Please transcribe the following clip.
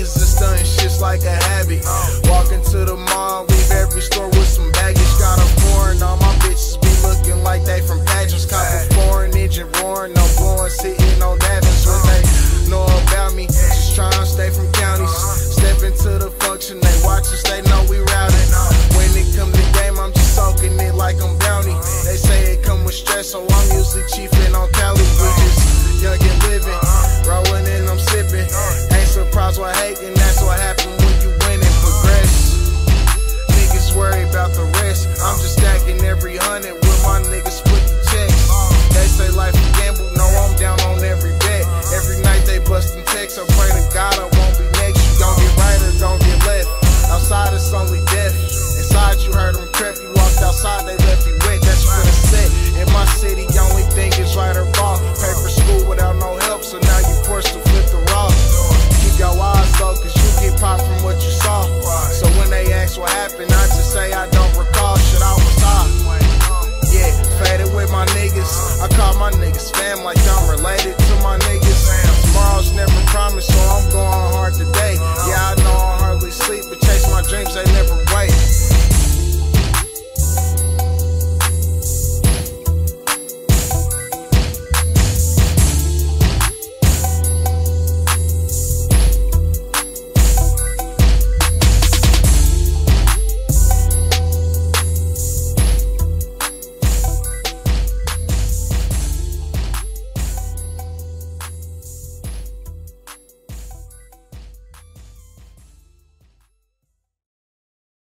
niggas is stunting shit's like a habit. Walk into the mall, leave every store with some baggage. Got a foreign, all my bitches be looking like they from pageants. Cop a foreign engine roaring, no blowing, sitting on davins. What they know about me, just trying to stay from counties. Step into the function, they watch us, they know we routed. When it come to game, I'm just soaking it like I'm bounty. They say it come with stress, so I'm usually chiefing on Cali. We just young and living. every hundred with my niggas split.